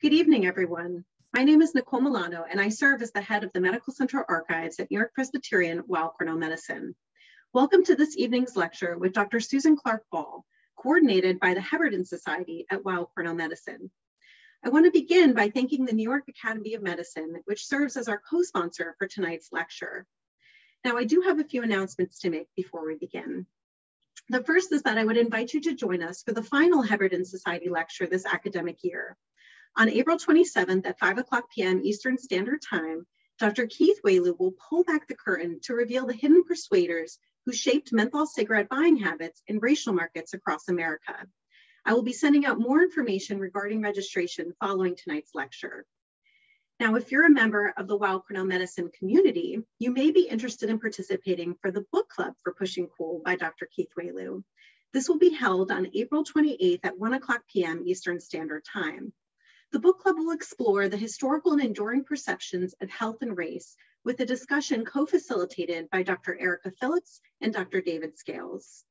Good evening, everyone. My name is Nicole Milano, and I serve as the head of the Medical Center Archives at New York Presbyterian Weill Cornell Medicine. Welcome to this evening's lecture with Dr. Susan Clark Ball, coordinated by the Heberden Society at Weill Cornell Medicine. I want to begin by thanking the New York Academy of Medicine, which serves as our co-sponsor for tonight's lecture. Now, I do have a few announcements to make before we begin. The first is that I would invite you to join us for the final Heberden Society lecture this academic year. On April 27th at 5 o'clock p.m. Eastern Standard Time, Dr. Keith Wailoo will pull back the curtain to reveal the hidden persuaders who shaped menthol cigarette buying habits in racial markets across America. I will be sending out more information regarding registration following tonight's lecture. Now, if you're a member of the Weill Cornell Medicine community, you may be interested in participating for the book club for Pushing Cool by Dr. Keith Wailoo. This will be held on April 28th at 1 o'clock p.m. Eastern Standard Time. The book club will explore the historical and enduring perceptions of health and race with a discussion co-facilitated by Dr. Erica Phillips and Dr. David Scales.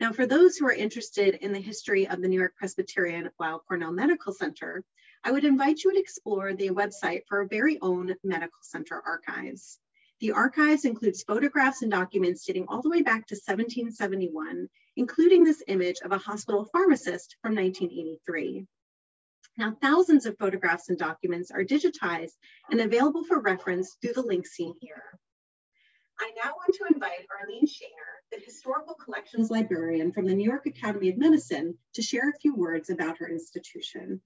Now, for those who are interested in the history of the New York Presbyterian Weill Cornell Medical Center, I would invite you to explore the website for our very own Medical Center archives. The archives includes photographs and documents dating all the way back to 1771, including this image of a hospital pharmacist from 1983. Now, thousands of photographs and documents are digitized and available for reference through the link seen here. I now want to invite Arlene Shaner, the Historical Collections Librarian from the New York Academy of Medicine, to share a few words about her institution.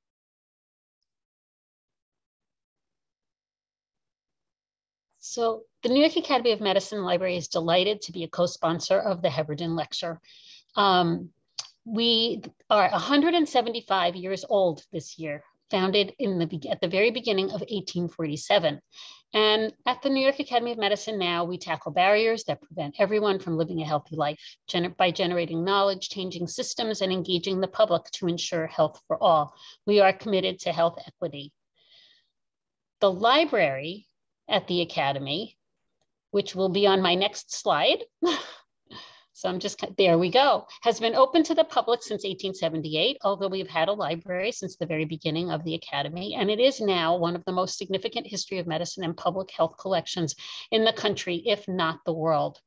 So the New York Academy of Medicine Library is delighted to be a co-sponsor of the Heberden Lecture. Um, we are 175 years old this year, founded in the at the very beginning of 1847. And at the New York Academy of Medicine now, we tackle barriers that prevent everyone from living a healthy life gener by generating knowledge, changing systems, and engaging the public to ensure health for all. We are committed to health equity. The library at the Academy, which will be on my next slide, So I'm just, there we go, has been open to the public since 1878, although we've had a library since the very beginning of the Academy. And it is now one of the most significant history of medicine and public health collections in the country, if not the world.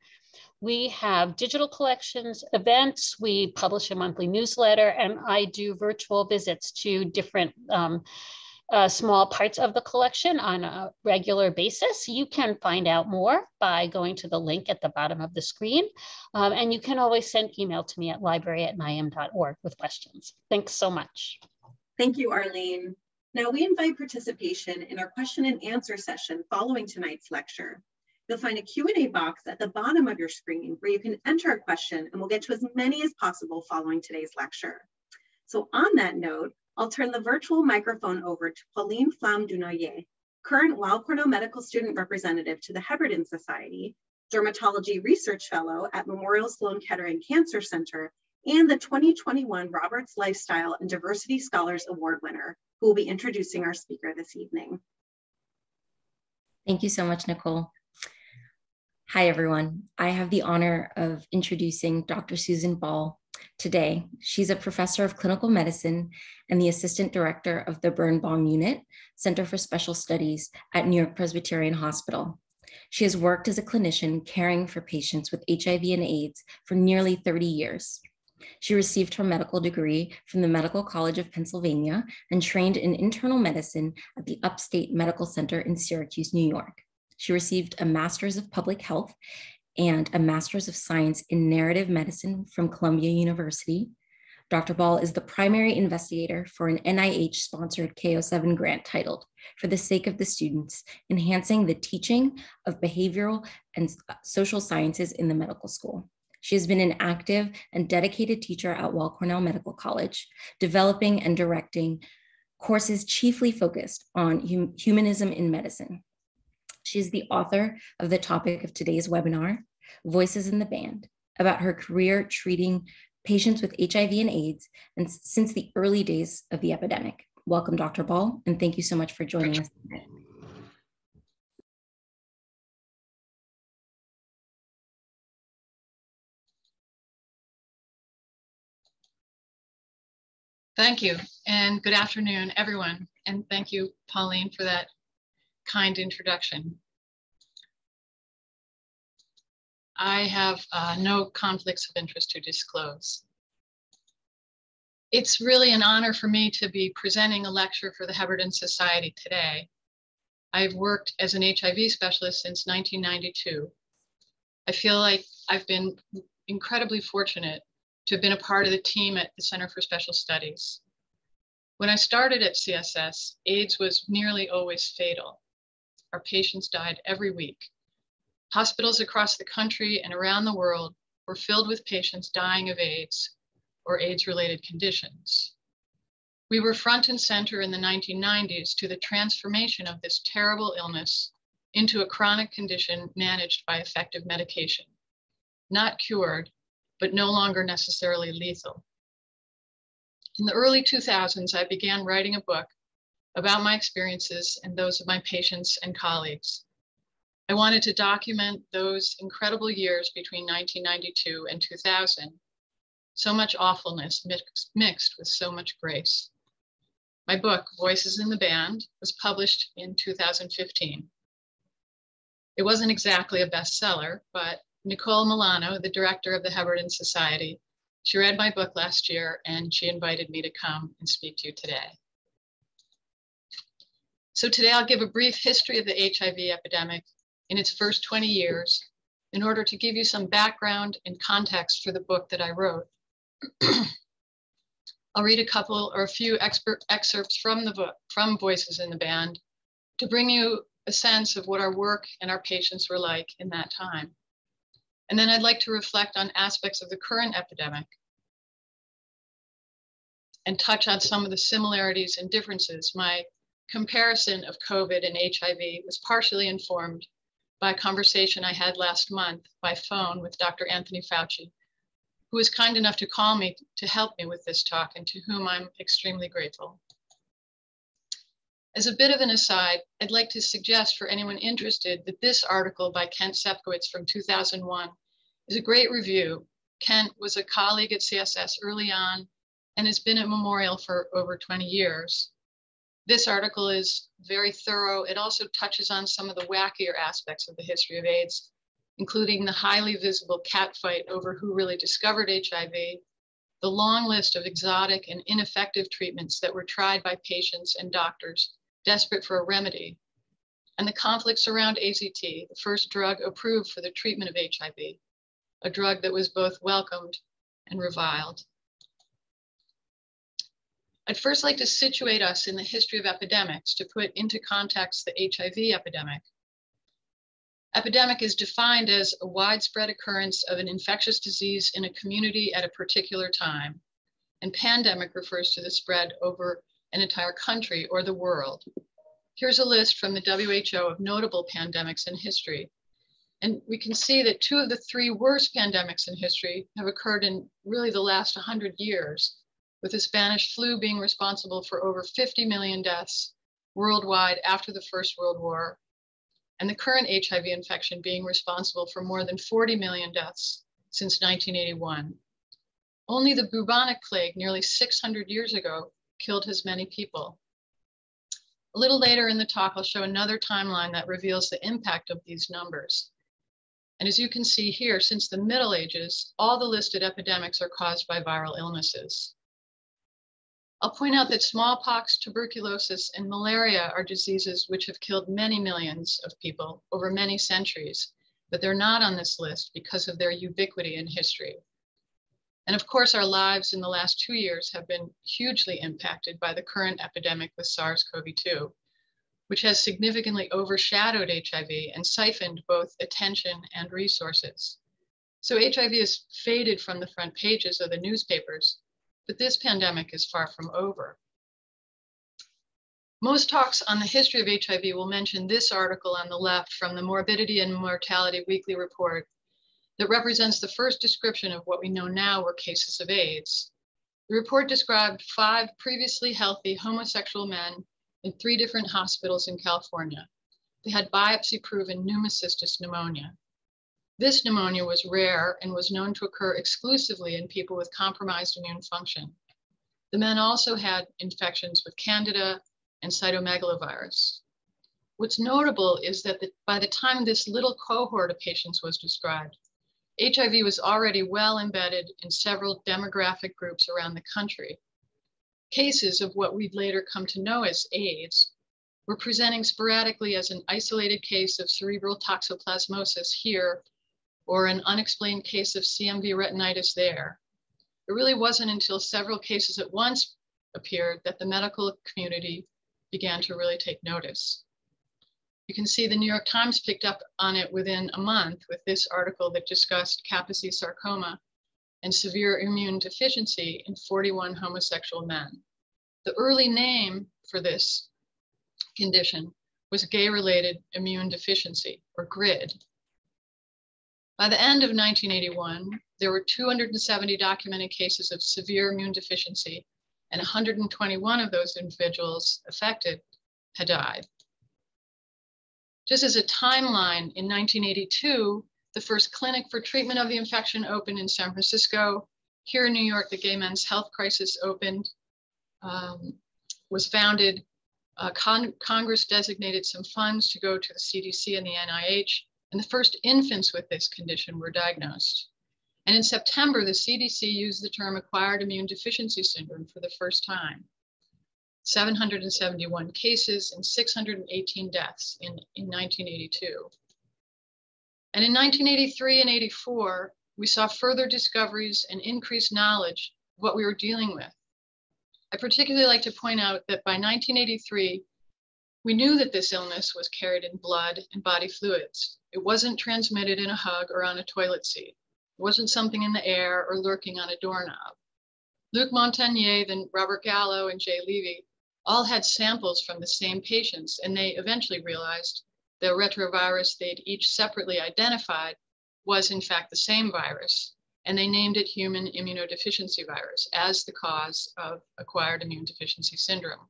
We have digital collections, events, we publish a monthly newsletter, and I do virtual visits to different um, uh, small parts of the collection on a regular basis. You can find out more by going to the link at the bottom of the screen. Um, and you can always send email to me at library at nyam.org with questions. Thanks so much. Thank you, Arlene. Now we invite participation in our question and answer session following tonight's lecture. You'll find a Q&A box at the bottom of your screen where you can enter a question and we'll get to as many as possible following today's lecture. So on that note, I'll turn the virtual microphone over to Pauline Flamme Dunoyer, current Weill Cornell Medical Student Representative to the Heberden Society, Dermatology Research Fellow at Memorial Sloan Kettering Cancer Center, and the 2021 Roberts Lifestyle and Diversity Scholars Award winner, who will be introducing our speaker this evening. Thank you so much, Nicole. Hi, everyone. I have the honor of introducing Dr. Susan Ball, today. She's a professor of clinical medicine and the assistant director of the Birnbaum Unit, Center for Special Studies at New York Presbyterian Hospital. She has worked as a clinician caring for patients with HIV and AIDS for nearly 30 years. She received her medical degree from the Medical College of Pennsylvania and trained in internal medicine at the Upstate Medical Center in Syracuse, New York. She received a Master's of Public Health and a Master's of Science in Narrative Medicine from Columbia University. Dr. Ball is the primary investigator for an NIH sponsored K07 grant titled For the Sake of the Students, Enhancing the Teaching of Behavioral and Social Sciences in the Medical School. She has been an active and dedicated teacher at Weill Cornell Medical College, developing and directing courses chiefly focused on hum humanism in medicine. She's the author of the topic of today's webinar, Voices in the Band, about her career treating patients with HIV and AIDS and since the early days of the epidemic. Welcome, Dr. Ball, and thank you so much for joining us. Thank you, and good afternoon, everyone. and thank you, Pauline, for that kind introduction. I have uh, no conflicts of interest to disclose. It's really an honor for me to be presenting a lecture for the Heberden Society today. I've worked as an HIV specialist since 1992. I feel like I've been incredibly fortunate to have been a part of the team at the Center for Special Studies. When I started at CSS, AIDS was nearly always fatal. Our patients died every week. Hospitals across the country and around the world were filled with patients dying of AIDS or AIDS related conditions. We were front and center in the 1990s to the transformation of this terrible illness into a chronic condition managed by effective medication, not cured, but no longer necessarily lethal. In the early 2000s, I began writing a book about my experiences and those of my patients and colleagues. I wanted to document those incredible years between 1992 and 2000. So much awfulness mixed, mixed with so much grace. My book, Voices in the Band, was published in 2015. It wasn't exactly a bestseller, but Nicole Milano, the director of the Heberden Society, she read my book last year and she invited me to come and speak to you today. So today I'll give a brief history of the HIV epidemic in its first 20 years in order to give you some background and context for the book that I wrote. I'll read a couple or a few expert excerpts from the book, from Voices in the Band, to bring you a sense of what our work and our patients were like in that time. And then I'd like to reflect on aspects of the current epidemic and touch on some of the similarities and differences my comparison of COVID and HIV was partially informed by a conversation I had last month by phone with Dr. Anthony Fauci, who was kind enough to call me to help me with this talk and to whom I'm extremely grateful. As a bit of an aside, I'd like to suggest for anyone interested that this article by Kent Sepkowitz from 2001 is a great review. Kent was a colleague at CSS early on and has been at Memorial for over 20 years. This article is very thorough. It also touches on some of the wackier aspects of the history of AIDS, including the highly visible catfight over who really discovered HIV, the long list of exotic and ineffective treatments that were tried by patients and doctors desperate for a remedy, and the conflicts around AZT, the first drug approved for the treatment of HIV, a drug that was both welcomed and reviled. I'd first like to situate us in the history of epidemics to put into context the HIV epidemic. Epidemic is defined as a widespread occurrence of an infectious disease in a community at a particular time. And pandemic refers to the spread over an entire country or the world. Here's a list from the WHO of notable pandemics in history. And we can see that two of the three worst pandemics in history have occurred in really the last 100 years with the Spanish flu being responsible for over 50 million deaths worldwide after the First World War, and the current HIV infection being responsible for more than 40 million deaths since 1981. Only the bubonic plague nearly 600 years ago killed as many people. A little later in the talk, I'll show another timeline that reveals the impact of these numbers. And as you can see here, since the Middle Ages, all the listed epidemics are caused by viral illnesses. I'll point out that smallpox, tuberculosis, and malaria are diseases which have killed many millions of people over many centuries, but they're not on this list because of their ubiquity in history. And of course, our lives in the last two years have been hugely impacted by the current epidemic with SARS-CoV-2, which has significantly overshadowed HIV and siphoned both attention and resources. So HIV has faded from the front pages of the newspapers, but this pandemic is far from over. Most talks on the history of HIV will mention this article on the left from the Morbidity and Mortality Weekly Report that represents the first description of what we know now were cases of AIDS. The report described five previously healthy homosexual men in three different hospitals in California. They had biopsy proven pneumocystis pneumonia. This pneumonia was rare and was known to occur exclusively in people with compromised immune function. The men also had infections with candida, and cytomegalovirus. What's notable is that the, by the time this little cohort of patients was described, HIV was already well embedded in several demographic groups around the country. Cases of what we'd later come to know as AIDS were presenting sporadically as an isolated case of cerebral toxoplasmosis here or an unexplained case of CMV retinitis there. It really wasn't until several cases at once appeared that the medical community began to really take notice. You can see the New York Times picked up on it within a month with this article that discussed Kaposi sarcoma and severe immune deficiency in 41 homosexual men. The early name for this condition was gay-related immune deficiency, or GRID. By the end of 1981, there were 270 documented cases of severe immune deficiency, and 121 of those individuals affected had died. Just as a timeline, in 1982, the first clinic for treatment of the infection opened in San Francisco. Here in New York, the Gay Men's Health Crisis opened, um, was founded. Uh, Con Congress designated some funds to go to the CDC and the NIH, and the first infants with this condition were diagnosed. And in September, the CDC used the term acquired immune deficiency syndrome for the first time. 771 cases and 618 deaths in, in 1982. And in 1983 and 84, we saw further discoveries and increased knowledge of what we were dealing with. I particularly like to point out that by 1983, we knew that this illness was carried in blood and body fluids. It wasn't transmitted in a hug or on a toilet seat. It wasn't something in the air or lurking on a doorknob. Luc Montagnier, then Robert Gallo, and Jay Levy all had samples from the same patients, and they eventually realized the retrovirus they'd each separately identified was in fact the same virus, and they named it human immunodeficiency virus as the cause of acquired immune deficiency syndrome.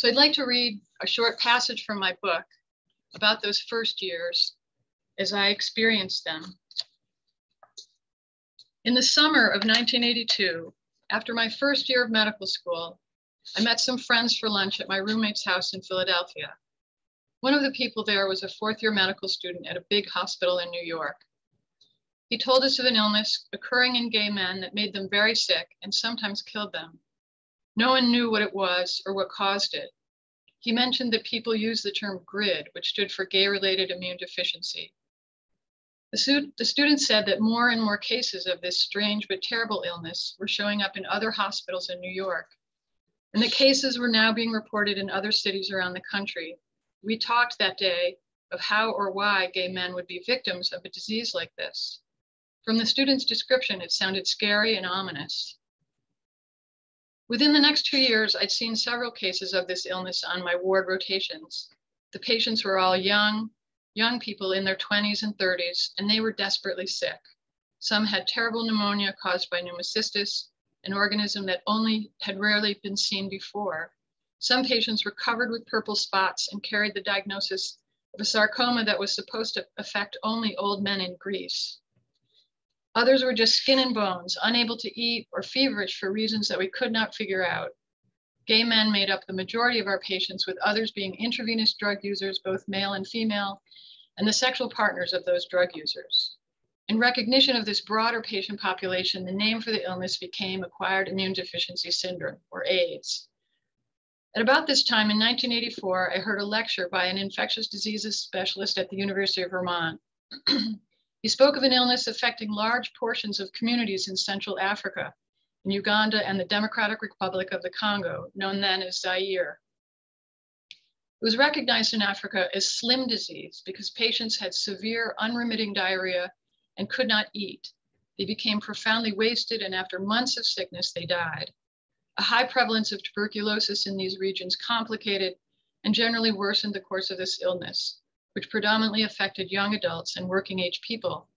So I'd like to read a short passage from my book about those first years as I experienced them. In the summer of 1982, after my first year of medical school, I met some friends for lunch at my roommate's house in Philadelphia. One of the people there was a fourth year medical student at a big hospital in New York. He told us of an illness occurring in gay men that made them very sick and sometimes killed them. No one knew what it was or what caused it. He mentioned that people use the term GRID, which stood for gay related immune deficiency. The, the student said that more and more cases of this strange but terrible illness were showing up in other hospitals in New York and the cases were now being reported in other cities around the country. We talked that day of how or why gay men would be victims of a disease like this. From the student's description, it sounded scary and ominous. Within the next two years, I'd seen several cases of this illness on my ward rotations. The patients were all young, young people in their 20s and 30s, and they were desperately sick. Some had terrible pneumonia caused by pneumocystis, an organism that only had rarely been seen before. Some patients were covered with purple spots and carried the diagnosis of a sarcoma that was supposed to affect only old men in Greece. Others were just skin and bones, unable to eat or feverish for reasons that we could not figure out. Gay men made up the majority of our patients, with others being intravenous drug users, both male and female, and the sexual partners of those drug users. In recognition of this broader patient population, the name for the illness became acquired immune deficiency syndrome, or AIDS. At about this time in 1984, I heard a lecture by an infectious diseases specialist at the University of Vermont. he spoke of an illness affecting large portions of communities in Central Africa, in Uganda and the Democratic Republic of the Congo, known then as Zaire. It was recognized in Africa as slim disease because patients had severe unremitting diarrhea and could not eat. They became profoundly wasted, and after months of sickness, they died. A high prevalence of tuberculosis in these regions complicated and generally worsened the course of this illness, which predominantly affected young adults and working age people.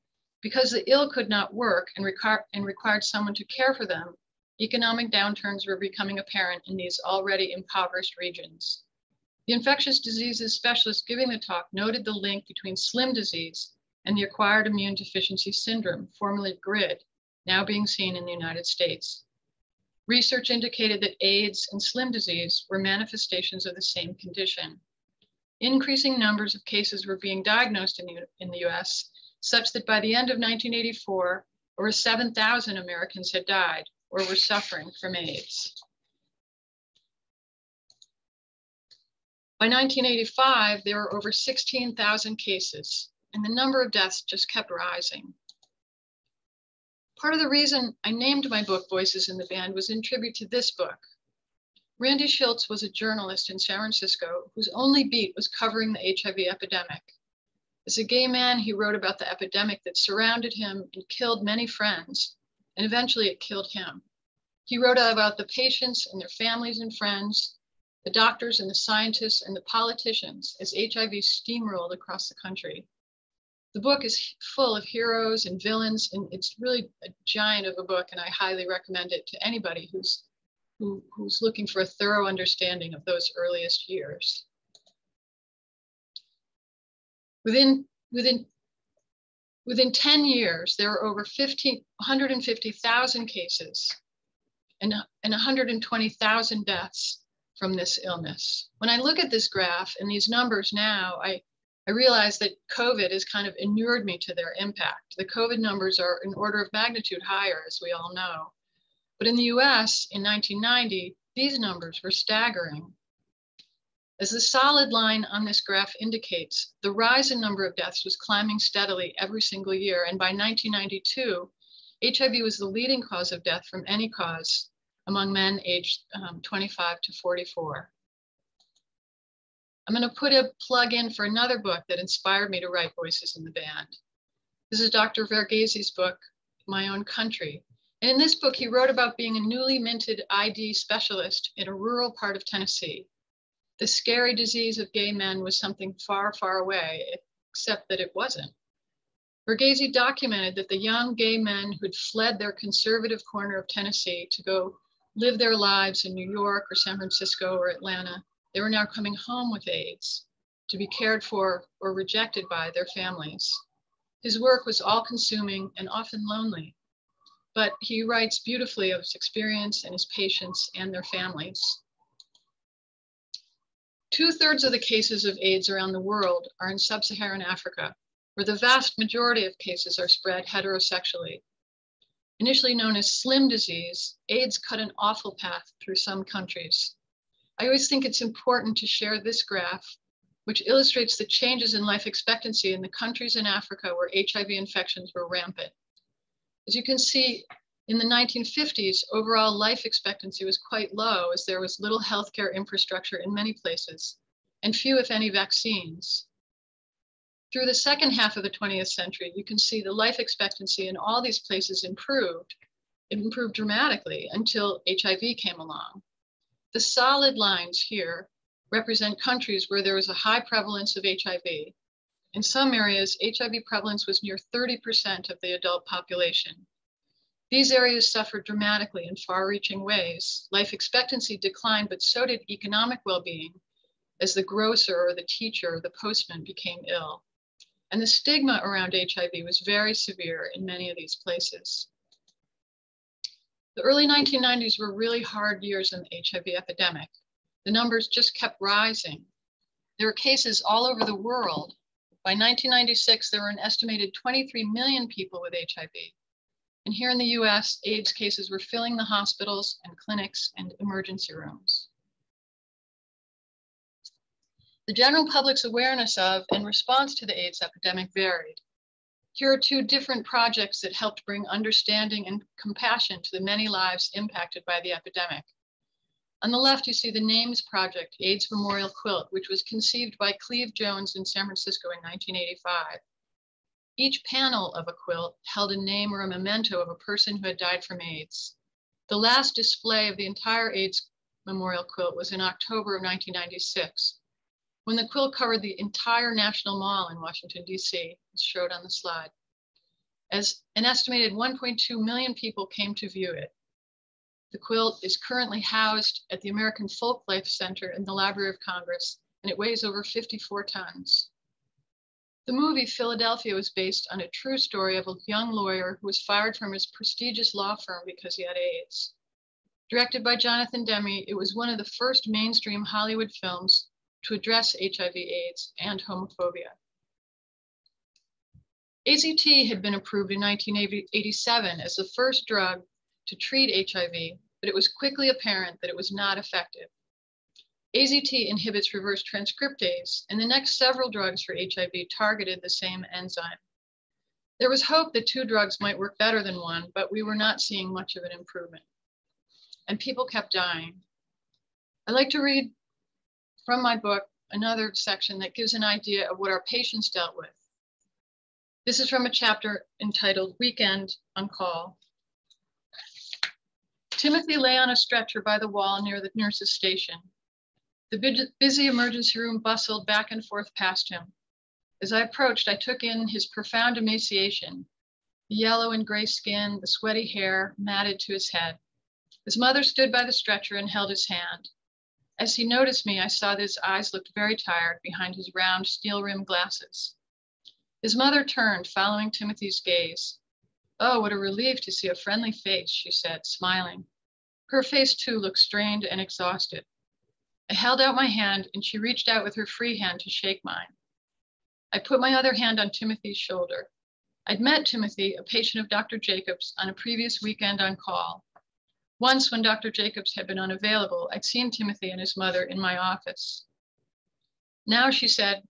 Because the ill could not work and, requir- and required someone to care for them, economic downturns were becoming apparent in these already impoverished regions. The infectious diseases specialist giving the talk noted the link between slim disease and the acquired immune deficiency syndrome, formerly GRID, now being seen in the United States. Research indicated that AIDS and slim disease were manifestations of the same condition. Increasing numbers of cases were being diagnosed in the, in the US, such that by the end of 1984, over 7,000 Americans had died or were suffering from AIDS. By 1985, there were over 16,000 cases, and the number of deaths just kept rising. Part of the reason I named my book Voices in the Band was in tribute to this book. Randy Shilts was a journalist in San Francisco whose only beat was covering the HIV epidemic. As a gay man, he wrote about the epidemic that surrounded him and killed many friends, and eventually it killed him. He wrote about the patients and their families and friends, the doctors and the scientists and the politicians as HIV steamrolled across the country. The book is full of heroes and villains, and it's really a giant of a book, and I highly recommend it to anybody who's, who, who's looking for a thorough understanding of those earliest years. Within, within, within 10 years, there were over 15, 150,000 cases and, and 120,000 deaths from this illness. When I look at this graph and these numbers now, I, I realize that COVID has kind of inured me to their impact. The COVID numbers are an order of magnitude higher, as we all know. But in the US in 1990, these numbers were staggering. As the solid line on this graph indicates, the rise in number of deaths was climbing steadily every single year. And by 1992, HIV was the leading cause of death from any cause among men aged um, 25 to 44. I'm going to put a plug in for another book that inspired me to write Voices in the Band. This is Dr. Verghese's book, My Own Country. And in this book, he wrote about being a newly minted ID specialist in a rural part of Tennessee. The scary disease of gay men was something far, far away, except that it wasn't. Verghese documented that the young gay men who'd fled their conservative corner of Tennessee to go live their lives in New York or San Francisco or Atlanta, they were now coming home with AIDS to be cared for or rejected by their families. His work was all consuming and often lonely, but he writes beautifully of his experience and his patients and their families. Two thirds of the cases of AIDS around the world are in sub Saharan Africa, where the vast majority of cases are spread heterosexually Initially known as slim disease, AIDS cut an awful path through some countries. I always think it's important to share this graph, which illustrates the changes in life expectancy in the countries in Africa where HIV infections were rampant. As you can see, in the 1950s, overall life expectancy was quite low as there was little healthcare infrastructure in many places and few, if any, vaccines. Through the second half of the 20th century, you can see the life expectancy in all these places improved. It improved dramatically until HIV came along. The solid lines here represent countries where there was a high prevalence of HIV. In some areas, HIV prevalence was near 30% of the adult population. These areas suffered dramatically in far reaching ways. Life expectancy declined, but so did economic well being as the grocer or the teacher or the postman became ill. And the stigma around HIV was very severe in many of these places. The early 1990s were really hard years in the HIV epidemic. The numbers just kept rising. There were cases all over the world. By 1996, there were an estimated 23 million people with HIV. And here in the US, AIDS cases were filling the hospitals and clinics and emergency rooms. The general public's awareness of and response to the AIDS epidemic varied. Here are two different projects that helped bring understanding and compassion to the many lives impacted by the epidemic. On the left, you see the NAMES Project, AIDS Memorial Quilt, which was conceived by Cleve Jones in San Francisco in 1985. Each panel of a quilt held a name or a memento of a person who had died from AIDS. The last display of the entire AIDS Memorial Quilt was in October of 1996 when the quilt covered the entire National Mall in Washington, D.C., as showed on the slide. As an estimated 1.2 million people came to view it. The quilt is currently housed at the American Folklife Center in the Library of Congress, and it weighs over 54 tons. The movie Philadelphia was based on a true story of a young lawyer who was fired from his prestigious law firm because he had AIDS. Directed by Jonathan Demme, it was one of the first mainstream Hollywood films to address HIV AIDS and homophobia. AZT had been approved in 1987 as the first drug to treat HIV, but it was quickly apparent that it was not effective. AZT inhibits reverse transcriptase, and the next several drugs for HIV targeted the same enzyme. There was hope that two drugs might work better than one, but we were not seeing much of an improvement. And people kept dying. I like to read from my book another section that gives an idea of what our patients dealt with. This is from a chapter entitled Weekend on Call. Timothy lay on a stretcher by the wall near the nurse's station. The busy emergency room bustled back and forth past him. As I approached, I took in his profound emaciation, the yellow and gray skin, the sweaty hair matted to his head. His mother stood by the stretcher and held his hand. As he noticed me, I saw that his eyes looked very tired behind his round steel rimmed glasses. His mother turned, following Timothy's gaze. Oh, what a relief to see a friendly face, she said, smiling. Her face, too, looked strained and exhausted. I held out my hand, and she reached out with her free hand to shake mine. I put my other hand on Timothy's shoulder. I'd met Timothy, a patient of Dr. Jacobs, on a previous weekend on call. Once, when Dr. Jacobs had been unavailable, I'd seen Timothy and his mother in my office. Now, she said,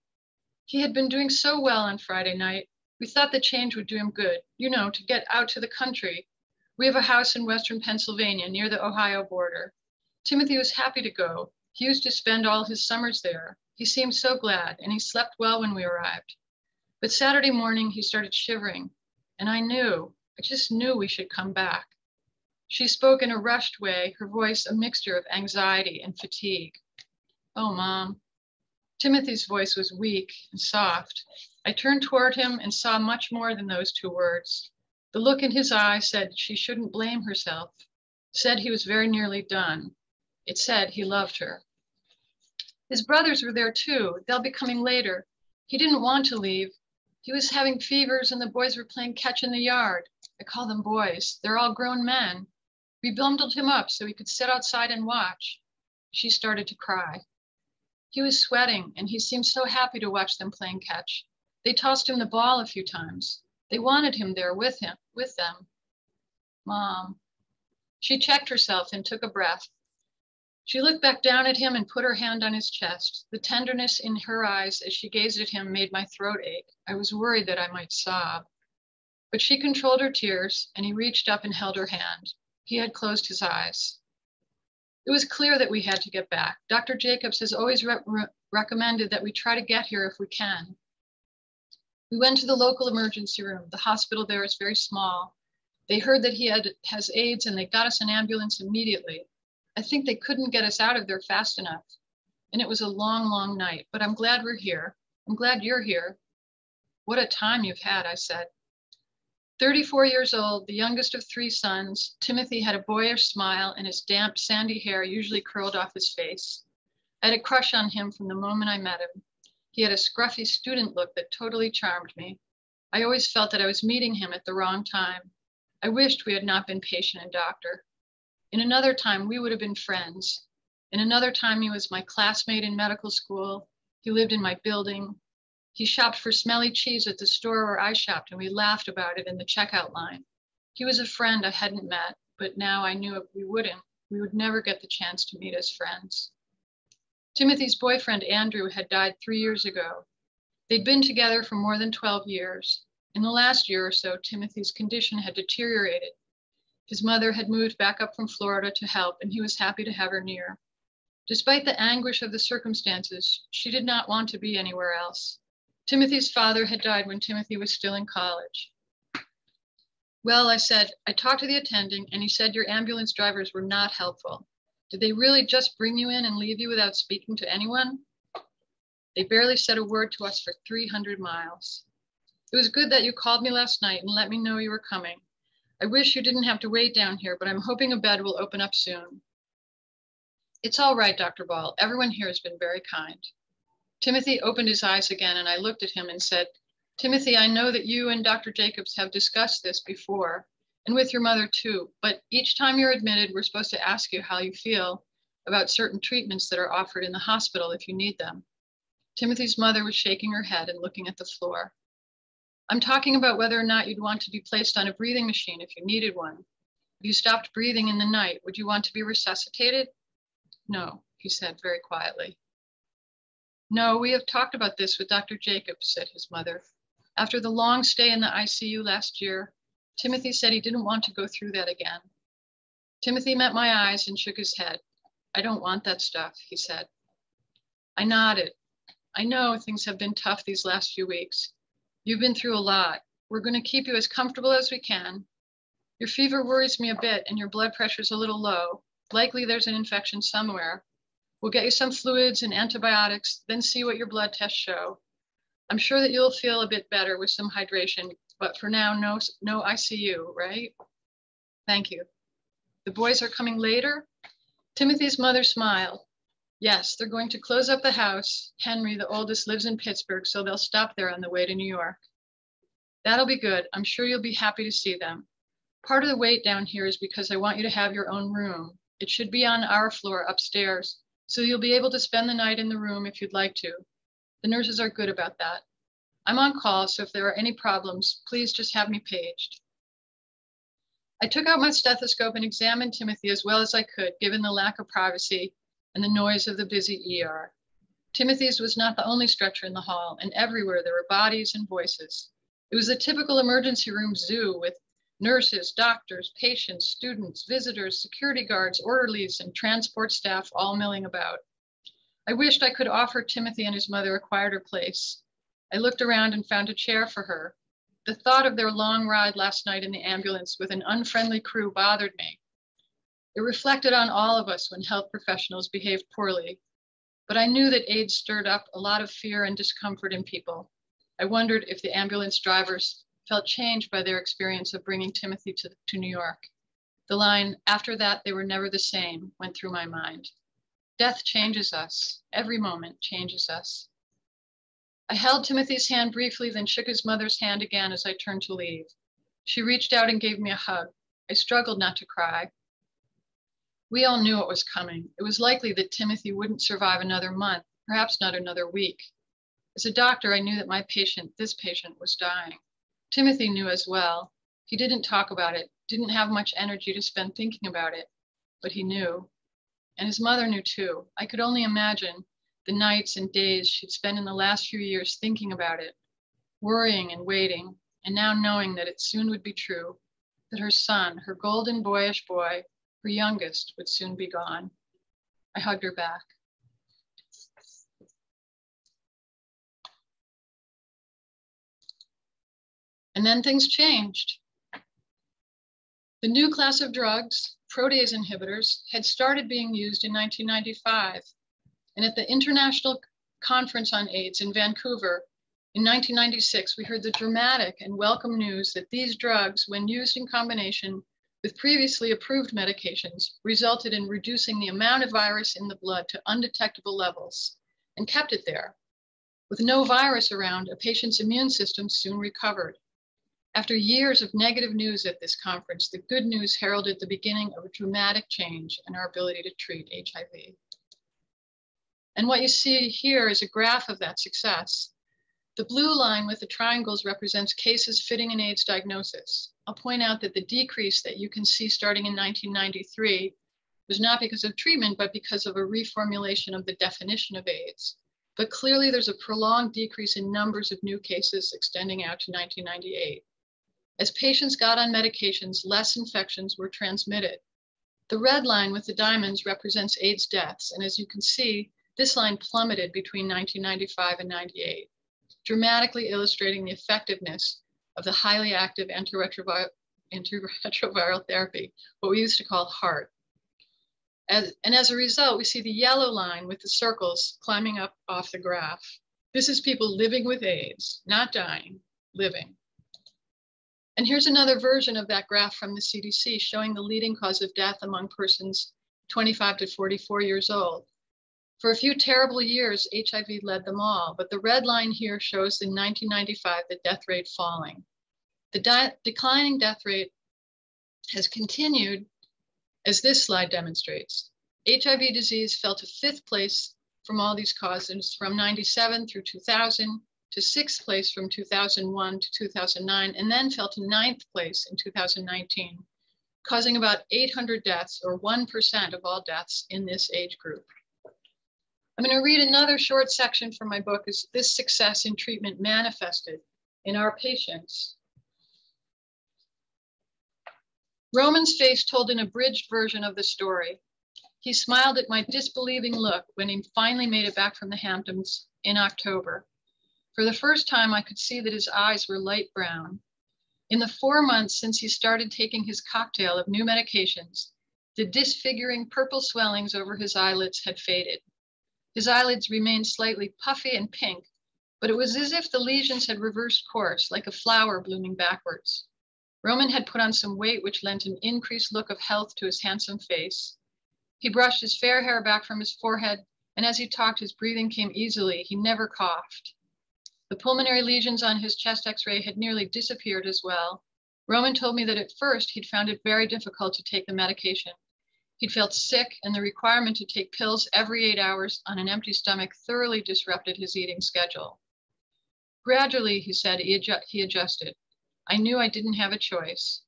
he had been doing so well on Friday night. We thought the change would do him good, you know, to get out to the country. We have a house in Western Pennsylvania near the Ohio border. Timothy was happy to go. He used to spend all his summers there. He seemed so glad, and he slept well when we arrived. But Saturday morning, he started shivering, and I knew, I just knew we should come back. She spoke in a rushed way, her voice a mixture of anxiety and fatigue. Oh, Mom, Timothy's voice was weak and soft. I turned toward him and saw much more than those two words. The look in his eye said she shouldn't blame herself, said he was very nearly done. It said he loved her. His brothers were there too. They'll be coming later. He didn't want to leave. He was having fevers and the boys were playing catch in the yard. I call them boys. They're all grown men. We bundled him up so he could sit outside and watch. She started to cry. He was sweating and he seemed so happy to watch them playing catch. They tossed him the ball a few times. They wanted him there with him, with them. Mom. She checked herself and took a breath. She looked back down at him and put her hand on his chest. The tenderness in her eyes as she gazed at him made my throat ache. I was worried that I might sob. But she controlled her tears and he reached up and held her hand. He had closed his eyes. It was clear that we had to get back. Dr. Jacobs has always re re recommended that we try to get here if we can. We went to the local emergency room. The hospital there is very small. They heard that he had has AIDS and they got us an ambulance immediately. I think they couldn't get us out of there fast enough. And it was a long, long night, but I'm glad we're here. I'm glad you're here. What a time you've had, I said. 34 years old, the youngest of three sons, Timothy had a boyish smile and his damp, sandy hair usually curled off his face. I had a crush on him from the moment I met him. He had a scruffy student look that totally charmed me. I always felt that I was meeting him at the wrong time. I wished we had not been patient and doctor. In another time, we would have been friends. In another time, he was my classmate in medical school. He lived in my building. He shopped for smelly cheese at the store where I shopped, and we laughed about it in the checkout line. He was a friend I hadn't met, but now I knew we wouldn't. We would never get the chance to meet as friends. Timothy's boyfriend, Andrew, had died three years ago. They'd been together for more than 12 years. In the last year or so, Timothy's condition had deteriorated. His mother had moved back up from Florida to help, and he was happy to have her near. Despite the anguish of the circumstances, she did not want to be anywhere else. Timothy's father had died when Timothy was still in college. Well, I said, I talked to the attending and he said your ambulance drivers were not helpful. Did they really just bring you in and leave you without speaking to anyone? They barely said a word to us for 300 miles. It was good that you called me last night and let me know you were coming. I wish you didn't have to wait down here, but I'm hoping a bed will open up soon. It's all right, Dr. Ball. Everyone here has been very kind. Timothy opened his eyes again and I looked at him and said, Timothy, I know that you and Dr. Jacobs have discussed this before. And with your mother too. But each time you're admitted, we're supposed to ask you how you feel about certain treatments that are offered in the hospital if you need them. Timothy's mother was shaking her head and looking at the floor. I'm talking about whether or not you'd want to be placed on a breathing machine if you needed one. If you stopped breathing in the night, would you want to be resuscitated? No, he said very quietly. No, we have talked about this with Dr. Jacobs, said his mother. After the long stay in the ICU last year, Timothy said he didn't want to go through that again. Timothy met my eyes and shook his head. I don't want that stuff, he said. I nodded. I know things have been tough these last few weeks. You've been through a lot. We're going to keep you as comfortable as we can. Your fever worries me a bit and your blood pressure's a little low. Likely there's an infection somewhere. We'll get you some fluids and antibiotics, then see what your blood tests show. I'm sure that you'll feel a bit better with some hydration, but for now, no, no ICU, right? Thank you. The boys are coming later? Timothy's mother smiled. Yes, they're going to close up the house. Henry, the oldest, lives in Pittsburgh, so they'll stop there on the way to New York. That'll be good. I'm sure you'll be happy to see them. Part of the wait down here is because I want you to have your own room. It should be on our floor upstairs, so you'll be able to spend the night in the room if you'd like to. The nurses are good about that. I'm on call, so if there are any problems, please just have me paged. I took out my stethoscope and examined Timothy as well as I could, given the lack of privacy and the noise of the busy ER. Timothy's was not the only stretcher in the hall, and everywhere there were bodies and voices. It was a typical emergency room zoo with nurses, doctors, patients, students, visitors, security guards, orderlies, and transport staff all milling about. I wished I could offer Timothy and his mother a quieter place. I looked around and found a chair for her. The thought of their long ride last night in the ambulance with an unfriendly crew bothered me. It reflected on all of us when health professionals behaved poorly. But I knew that AIDS stirred up a lot of fear and discomfort in people. I wondered if the ambulance drivers felt changed by their experience of bringing Timothy to, to New York. The line, after that, they were never the same, went through my mind. Death changes us. Every moment changes us. I held Timothy's hand briefly, then shook his mother's hand again as I turned to leave. She reached out and gave me a hug. I struggled not to cry. We all knew it was coming. It was likely that Timothy wouldn't survive another month, perhaps not another week. As a doctor, I knew that my patient, this patient, was dying. Timothy knew as well. He didn't talk about it, didn't have much energy to spend thinking about it, but he knew. And his mother knew too. I could only imagine the nights and days she'd spent in the last few years thinking about it, worrying and waiting, and now knowing that it soon would be true, that her son, her golden boyish boy, her youngest would soon be gone. I hugged her back. And then things changed. The new class of drugs, protease inhibitors, had started being used in 1995. And at the International Conference on AIDS in Vancouver in 1996, we heard the dramatic and welcome news that these drugs, when used in combination with previously approved medications resulted in reducing the amount of virus in the blood to undetectable levels and kept it there. With no virus around, a patient's immune system soon recovered. After years of negative news at this conference, the good news heralded the beginning of a dramatic change in our ability to treat HIV. And what you see here is a graph of that success. The blue line with the triangles represents cases fitting an AIDS diagnosis. I'll point out that the decrease that you can see starting in 1993 was not because of treatment, but because of a reformulation of the definition of AIDS. But clearly there's a prolonged decrease in numbers of new cases extending out to 1998. As patients got on medications, less infections were transmitted. The red line with the diamonds represents AIDS deaths. And as you can see, this line plummeted between 1995 and 98 dramatically illustrating the effectiveness of the highly active antiretroviral, therapy, what we used to call HAART. As, and as a result, we see the yellow line with the circles climbing up off the graph. This is people living with AIDS, not dying, living. And here's another version of that graph from the CDC showing the leading cause of death among persons 25 to 44 years old. For a few terrible years, HIV led them all, but the red line here shows in 1995 the death rate falling. The declining death rate has continued as this slide demonstrates. HIV disease fell to fifth place from all these causes from 97 through 2000 to sixth place from 2001 to 2009, and then fell to ninth place in 2019, causing about 800 deaths or 1% of all deaths in this age group. I'm going to read another short section from my book as this success in treatment manifested in our patients. Roman's face told an abridged version of the story. He smiled at my disbelieving look when he finally made it back from the Hamptons in October. For the first time, I could see that his eyes were light brown. In the four months since he started taking his cocktail of new medications, the disfiguring purple swellings over his eyelids had faded. His eyelids remained slightly puffy and pink, but it was as if the lesions had reversed course, like a flower blooming backwards. Roman had put on some weight, which lent an increased look of health to his handsome face. He brushed his fair hair back from his forehead, and as he talked, his breathing came easily. He never coughed. The pulmonary lesions on his chest x ray had nearly disappeared as well. Roman told me that at first he'd found it very difficult to take the medication. He'd felt sick, and the requirement to take pills every eight hours on an empty stomach thoroughly disrupted his eating schedule. Gradually, he said, he, he adjusted. I knew I didn't have a choice.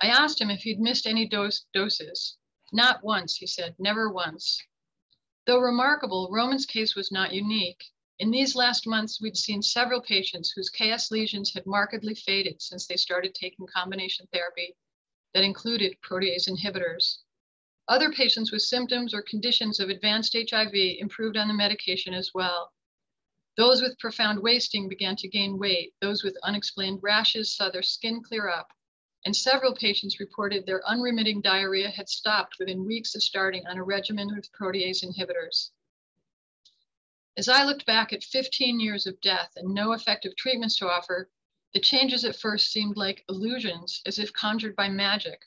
I asked him if he'd missed any dose- doses. Not once, he said, never once. Though remarkable, Roman's case was not unique. In these last months, we'd seen several patients whose KS lesions had markedly faded since they started taking combination therapy that included protease inhibitors. Other patients with symptoms or conditions of advanced HIV improved on the medication as well. Those with profound wasting began to gain weight. Those with unexplained rashes saw their skin clear up and several patients reported their unremitting diarrhea had stopped within weeks of starting on a regimen with protease inhibitors. As I looked back at 15 years of death and no effective treatments to offer, the changes at first seemed like illusions, as if conjured by magic.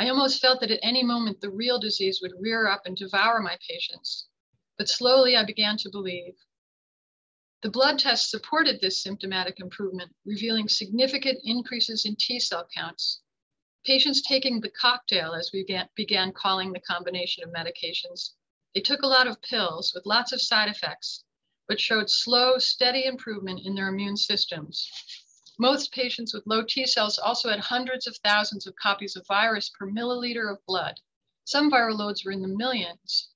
I almost felt that at any moment the real disease would rear up and devour my patients. But slowly I began to believe. The blood tests supported this symptomatic improvement, revealing significant increases in T cell counts. Patients taking the cocktail, as we began, began calling the combination of medications, they took a lot of pills with lots of side effects, but showed slow, steady improvement in their immune systems. Most patients with low T cells also had hundreds of thousands of copies of virus per milliliter of blood. Some viral loads were in the millions.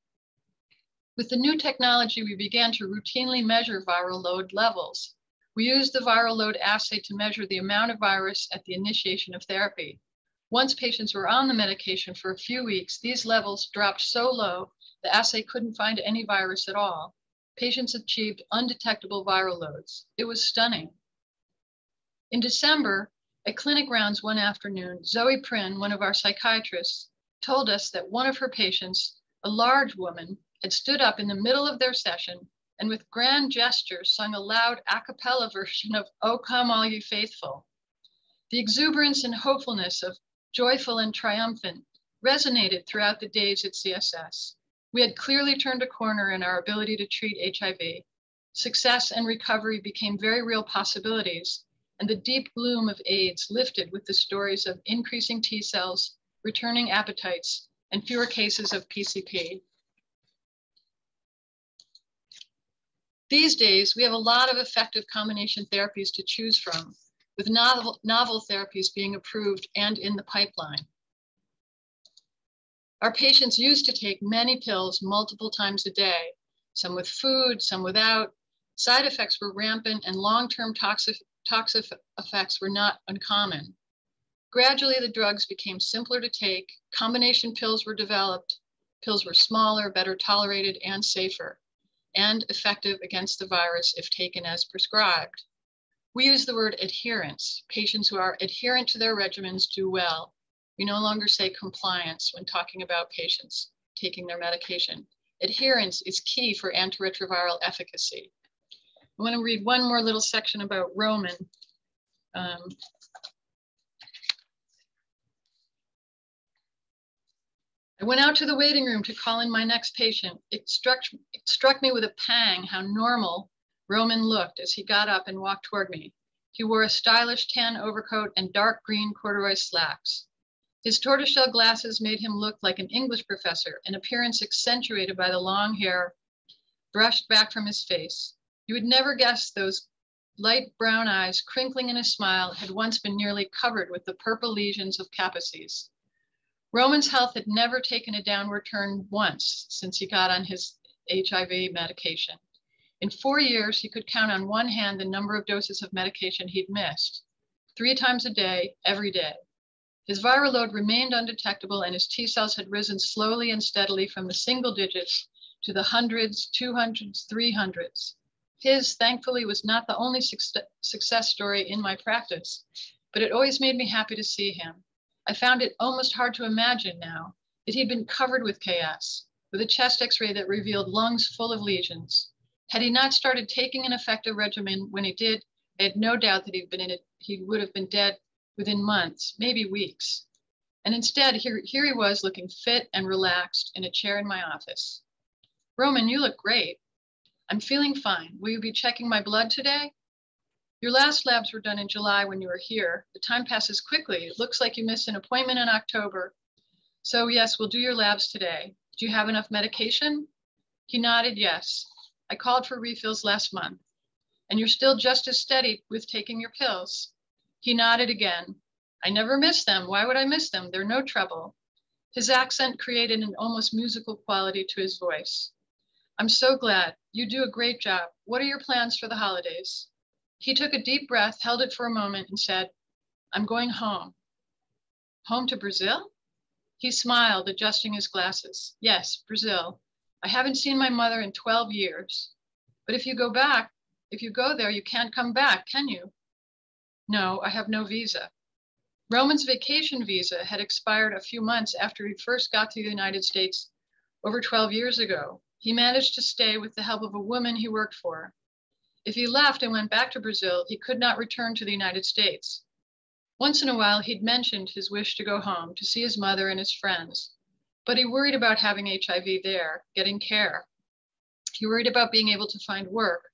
With the new technology, we began to routinely measure viral load levels. We used the viral load assay to measure the amount of virus at the initiation of therapy. Once patients were on the medication for a few weeks, these levels dropped so low, the assay couldn't find any virus at all. Patients achieved undetectable viral loads. It was stunning. In December, at clinic rounds one afternoon, Zoe Prin, one of our psychiatrists, told us that one of her patients, a large woman, had stood up in the middle of their session and with grand gestures sung a loud a cappella version of O Come All Ye Faithful. The exuberance and hopefulness of joyful and triumphant resonated throughout the days at CSS. We had clearly turned a corner in our ability to treat HIV. Success and recovery became very real possibilities, and the deep gloom of AIDS lifted with the stories of increasing T cells, returning appetites, and fewer cases of PCP. These days, we have a lot of effective combination therapies to choose from, with novel, novel therapies being approved and in the pipeline. Our patients used to take many pills multiple times a day, some with food, some without. Side effects were rampant and long-term toxic, toxic effects were not uncommon. Gradually, the drugs became simpler to take. Combination pills were developed. Pills were smaller, better tolerated, and safer and effective against the virus if taken as prescribed. We use the word adherence. Patients who are adherent to their regimens do well. We no longer say compliance when talking about patients taking their medication. Adherence is key for antiretroviral efficacy. I want to read one more little section about Roman. Um, I went out to the waiting room to call in my next patient. It struck, it struck me with a pang how normal Roman looked as he got up and walked toward me. He wore a stylish tan overcoat and dark green corduroy slacks. His tortoiseshell glasses made him look like an English professor, an appearance accentuated by the long hair brushed back from his face. You would never guess those light brown eyes, crinkling in a smile, had once been nearly covered with the purple lesions of Kaposi's. Roman's health had never taken a downward turn once since he got on his HIV medication. In four years, he could count on one hand the number of doses of medication he'd missed, three times a day, every day. His viral load remained undetectable and his T cells had risen slowly and steadily from the single digits to the hundreds, 200s, 300s. His, thankfully, was not the only success story in my practice, but it always made me happy to see him. I found it almost hard to imagine now that he'd been covered with KS, with a chest x-ray that revealed lungs full of lesions. Had he not started taking an effective regimen when he did, I had no doubt that he'd been in it, he would have been dead within months, maybe weeks. And instead, here, here he was looking fit and relaxed in a chair in my office. Roman, you look great. I'm feeling fine. Will you be checking my blood today? Your last labs were done in July when you were here. The time passes quickly. It looks like you missed an appointment in October. So yes, we'll do your labs today. Do you have enough medication? He nodded yes. I called for refills last month. And you're still just as steady with taking your pills. He nodded again. I never miss them. Why would I miss them? They're no trouble. His accent created an almost musical quality to his voice. I'm so glad. You do a great job. What are your plans for the holidays? He took a deep breath, held it for a moment, and said, I'm going home. Home to Brazil? He smiled, adjusting his glasses. Yes, Brazil. I haven't seen my mother in 12 years. But if you go back, if you go there, you can't come back, can you? No, I have no visa. Roman's vacation visa had expired a few months after he first got to the United States over 12 years ago. He managed to stay with the help of a woman he worked for. If he left and went back to Brazil, he could not return to the United States. Once in a while, he'd mentioned his wish to go home to see his mother and his friends, but he worried about having HIV there, getting care. He worried about being able to find work.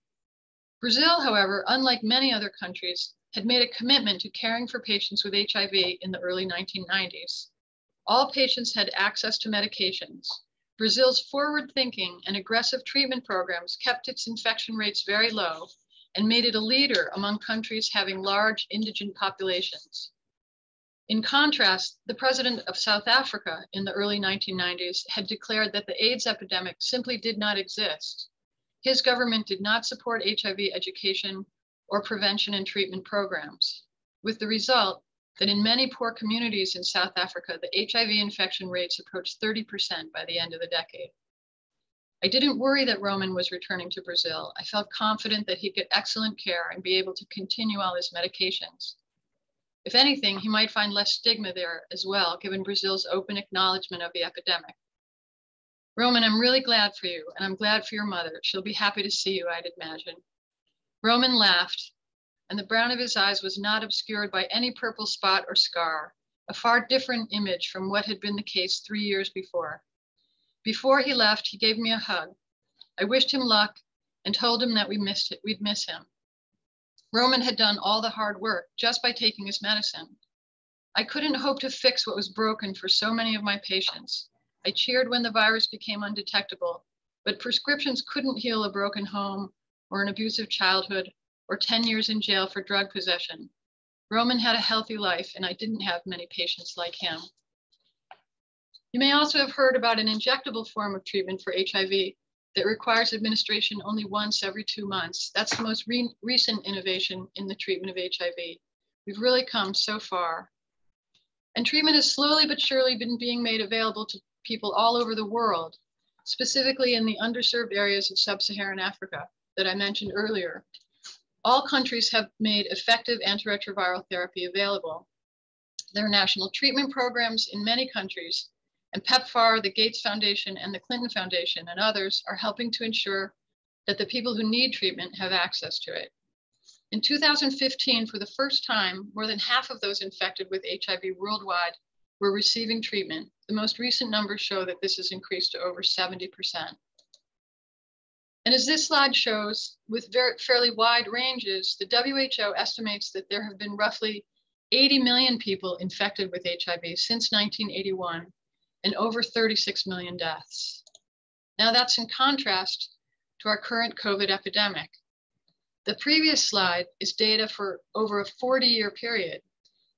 Brazil, however, unlike many other countries, had made a commitment to caring for patients with HIV in the early 1990s. All patients had access to medications, Brazil's forward thinking and aggressive treatment programs kept its infection rates very low and made it a leader among countries having large indigent populations. In contrast, the president of South Africa in the early 1990s had declared that the AIDS epidemic simply did not exist. His government did not support HIV education or prevention and treatment programs, with the result that in many poor communities in South Africa, the HIV infection rates approached 30% by the end of the decade. I didn't worry that Roman was returning to Brazil. I felt confident that he'd get excellent care and be able to continue all his medications. If anything, he might find less stigma there as well, given Brazil's open acknowledgement of the epidemic. Roman, I'm really glad for you, and I'm glad for your mother. She'll be happy to see you, I'd imagine. Roman laughed, and the brown of his eyes was not obscured by any purple spot or scar, a far different image from what had been the case three years before. Before he left, he gave me a hug. I wished him luck and told him that we missed it, we'd miss him. Roman had done all the hard work just by taking his medicine. I couldn't hope to fix what was broken for so many of my patients. I cheered when the virus became undetectable, but prescriptions couldn't heal a broken home or an abusive childhood or 10 years in jail for drug possession. Roman had a healthy life, and I didn't have many patients like him. You may also have heard about an injectable form of treatment for HIV that requires administration only once every two months. That's the most re recent innovation in the treatment of HIV. We've really come so far. And treatment has slowly but surely been being made available to people all over the world, specifically in the underserved areas of sub-Saharan Africa that I mentioned earlier, all countries have made effective antiretroviral therapy available. There are national treatment programs in many countries, and PEPFAR, the Gates Foundation, and the Clinton Foundation, and others are helping to ensure that the people who need treatment have access to it. In 2015, for the first time, more than half of those infected with HIV worldwide were receiving treatment. The most recent numbers show that this has increased to over 70%. And as this slide shows, with very, fairly wide ranges, the WHO estimates that there have been roughly 80 million people infected with HIV since 1981, and over 36 million deaths. Now that's in contrast to our current COVID epidemic. The previous slide is data for over a 40 year period.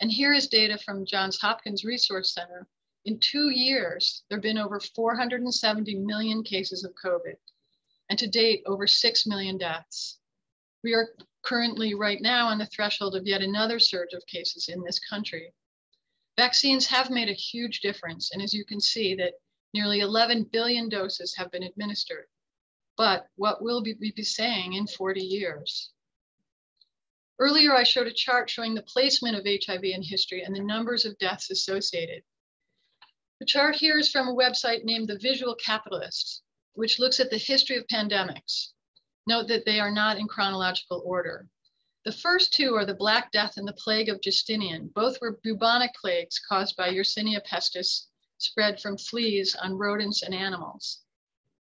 And here is data from Johns Hopkins Resource Center. In two years, there have been over 470 million cases of COVID, and to date, over 6 million deaths. We are currently right now on the threshold of yet another surge of cases in this country. Vaccines have made a huge difference. And as you can see that nearly 11 billion doses have been administered. But what will we be saying in 40 years? Earlier, I showed a chart showing the placement of HIV in history and the numbers of deaths associated. The chart here is from a website named The Visual Capitalist, which looks at the history of pandemics. Note that they are not in chronological order. The first two are the Black Death and the Plague of Justinian. Both were bubonic plagues caused by Yersinia pestis, spread from fleas on rodents and animals.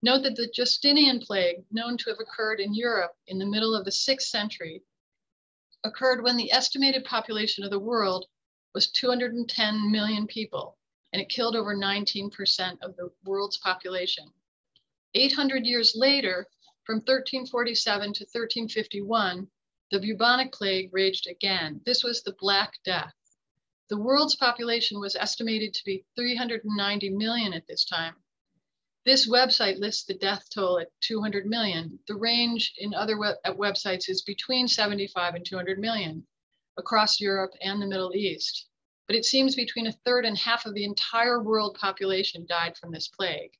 Note that the Justinian plague, known to have occurred in Europe in the middle of the sixth century, occurred when the estimated population of the world was 210 million people, and it killed over 19% of the world's population. 800 years later, from 1347 to 1351, the bubonic plague raged again. This was the Black Death. The world's population was estimated to be 390 million at this time. This website lists the death toll at 200 million. The range in other web uh, websites is between 75 and 200 million across Europe and the Middle East. But it seems between a third and half of the entire world population died from this plague.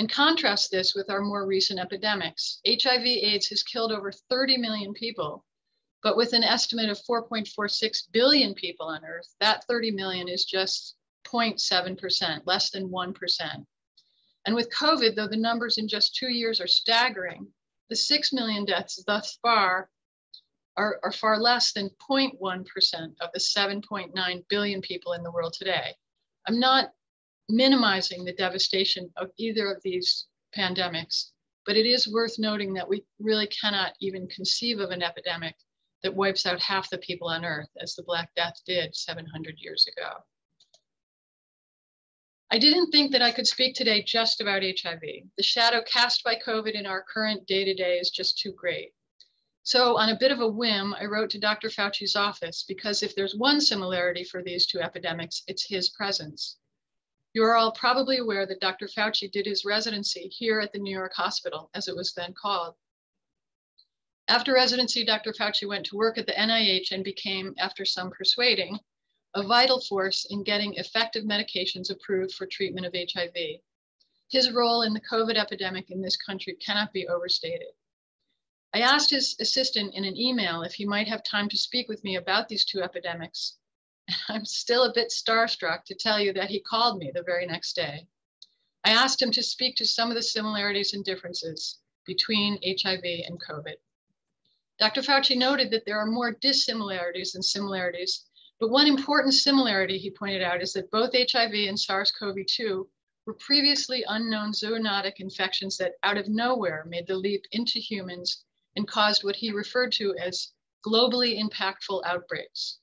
And contrast this with our more recent epidemics. HIV AIDS has killed over 30 million people, but with an estimate of 4.46 billion people on Earth, that 30 million is just 0.7%, less than 1%. And with COVID, though the numbers in just two years are staggering, the 6 million deaths thus far are, are far less than 0.1% of the 7.9 billion people in the world today. I'm not minimizing the devastation of either of these pandemics. But it is worth noting that we really cannot even conceive of an epidemic that wipes out half the people on Earth, as the Black Death did 700 years ago. I didn't think that I could speak today just about HIV. The shadow cast by COVID in our current day to day is just too great. So, on a bit of a whim, I wrote to Dr. Fauci's office because if there's one similarity for these two epidemics, it's his presence. You are all probably aware that Dr. Fauci did his residency here at the New York Hospital, as it was then called. After residency, Dr. Fauci went to work at the NIH and became, after some persuading, a vital force in getting effective medications approved for treatment of HIV. His role in the COVID epidemic in this country cannot be overstated. I asked his assistant in an email if he might have time to speak with me about these two epidemics, I'm still a bit starstruck to tell you that he called me the very next day. I asked him to speak to some of the similarities and differences between HIV and COVID. Dr. Fauci noted that there are more dissimilarities than similarities, but one important similarity he pointed out is that both HIV and SARS-CoV-2 were previously unknown zoonotic infections that out of nowhere made the leap into humans and caused what he referred to as globally impactful outbreaks.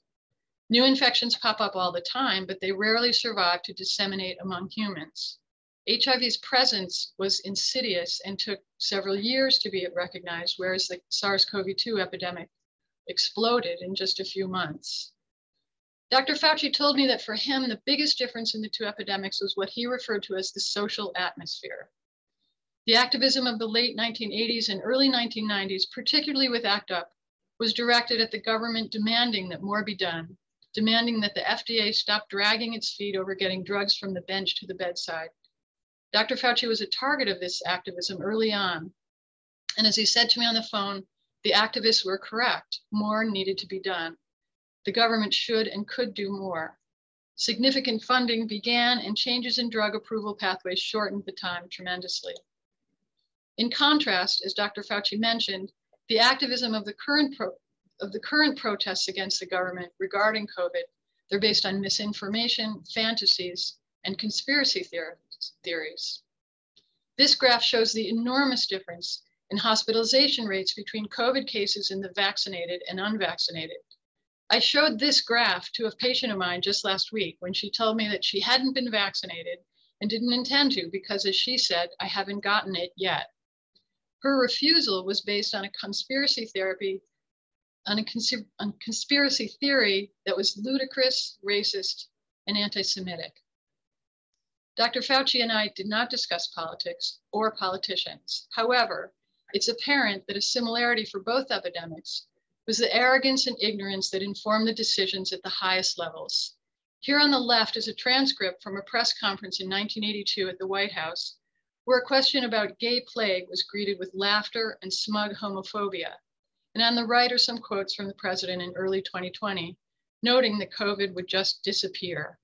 New infections pop up all the time, but they rarely survive to disseminate among humans. HIV's presence was insidious and took several years to be recognized, whereas the SARS CoV 2 epidemic exploded in just a few months. Dr. Fauci told me that for him, the biggest difference in the two epidemics was what he referred to as the social atmosphere. The activism of the late 1980s and early 1990s, particularly with ACT UP, was directed at the government demanding that more be done demanding that the FDA stop dragging its feet over getting drugs from the bench to the bedside. Dr. Fauci was a target of this activism early on. And as he said to me on the phone, the activists were correct. More needed to be done. The government should and could do more. Significant funding began and changes in drug approval pathways shortened the time tremendously. In contrast, as Dr. Fauci mentioned, the activism of the current pro of the current protests against the government regarding COVID, they're based on misinformation, fantasies, and conspiracy theories. This graph shows the enormous difference in hospitalization rates between COVID cases in the vaccinated and unvaccinated. I showed this graph to a patient of mine just last week when she told me that she hadn't been vaccinated and didn't intend to because, as she said, I haven't gotten it yet. Her refusal was based on a conspiracy therapy, on a, on conspiracy theory that was ludicrous, racist, and anti-Semitic. Dr. Fauci and I did not discuss politics or politicians. However, it's apparent that a similarity for both epidemics was the arrogance and ignorance that informed the decisions at the highest levels. Here on the left is a transcript from a press conference in 1982 at the White House, where a question about gay plague was greeted with laughter and smug homophobia. And on the right are some quotes from the president in early 2020, noting that COVID would just disappear.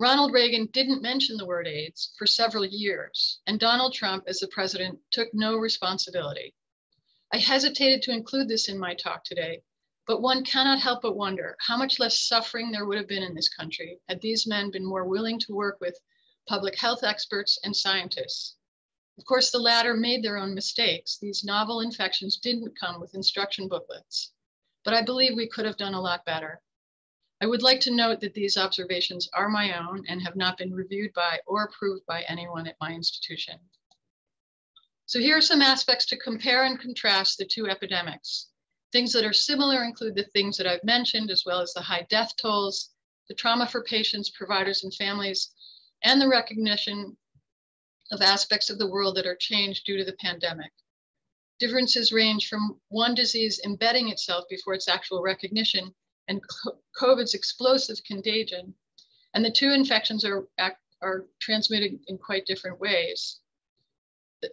Ronald Reagan didn't mention the word AIDS for several years, and Donald Trump, as the president, took no responsibility. I hesitated to include this in my talk today, but one cannot help but wonder how much less suffering there would have been in this country had these men been more willing to work with public health experts and scientists. Of course, the latter made their own mistakes. These novel infections didn't come with instruction booklets, but I believe we could have done a lot better. I would like to note that these observations are my own and have not been reviewed by or approved by anyone at my institution. So here are some aspects to compare and contrast the two epidemics. Things that are similar include the things that I've mentioned, as well as the high death tolls, the trauma for patients, providers, and families, and the recognition of aspects of the world that are changed due to the pandemic. Differences range from one disease embedding itself before its actual recognition and COVID's explosive contagion. And the two infections are, are transmitted in quite different ways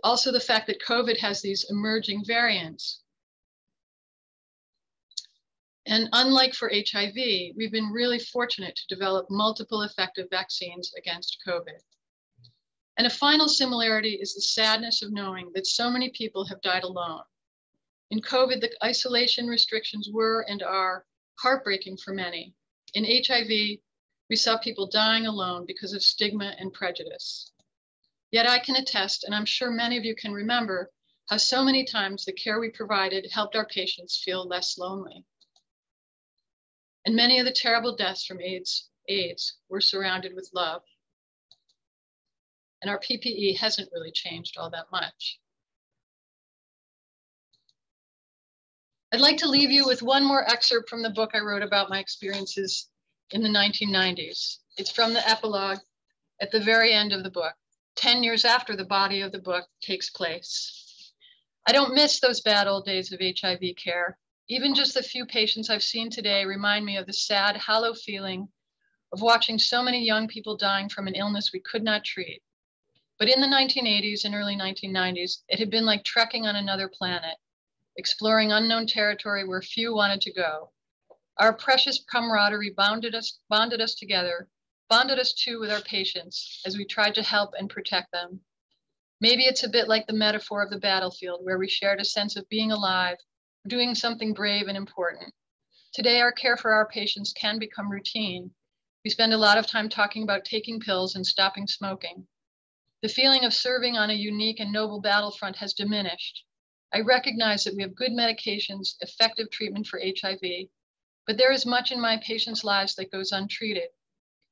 also the fact that COVID has these emerging variants. And unlike for HIV, we've been really fortunate to develop multiple effective vaccines against COVID. And a final similarity is the sadness of knowing that so many people have died alone. In COVID, the isolation restrictions were and are heartbreaking for many. In HIV, we saw people dying alone because of stigma and prejudice. Yet I can attest, and I'm sure many of you can remember, how so many times the care we provided helped our patients feel less lonely. And many of the terrible deaths from AIDS, AIDS were surrounded with love. And our PPE hasn't really changed all that much. I'd like to leave you with one more excerpt from the book I wrote about my experiences in the 1990s. It's from the epilogue at the very end of the book. 10 years after the body of the book takes place. I don't miss those bad old days of HIV care. Even just the few patients I've seen today remind me of the sad, hollow feeling of watching so many young people dying from an illness we could not treat. But in the 1980s and early 1990s, it had been like trekking on another planet, exploring unknown territory where few wanted to go. Our precious camaraderie bonded us, bonded us together bonded us too with our patients as we tried to help and protect them. Maybe it's a bit like the metaphor of the battlefield where we shared a sense of being alive, doing something brave and important. Today, our care for our patients can become routine. We spend a lot of time talking about taking pills and stopping smoking. The feeling of serving on a unique and noble battlefront has diminished. I recognize that we have good medications, effective treatment for HIV, but there is much in my patients' lives that goes untreated.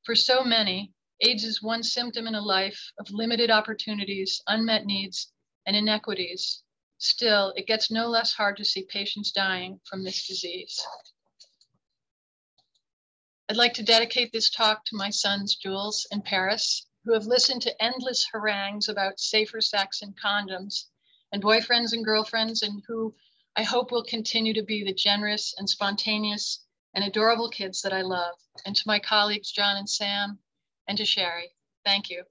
For so many, AIDS is one symptom in a life of limited opportunities, unmet needs, and inequities. Still, it gets no less hard to see patients dying from this disease. I'd like to dedicate this talk to my sons, Jules and Paris, who have listened to endless harangues about safer sex and condoms and boyfriends and girlfriends, and who I hope will continue to be the generous and spontaneous and adorable kids that I love, and to my colleagues, John and Sam, and to Sherry. Thank you.